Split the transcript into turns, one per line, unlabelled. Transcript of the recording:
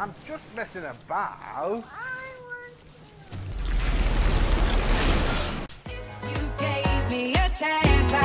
I'm just messing about.
You gave me a chance.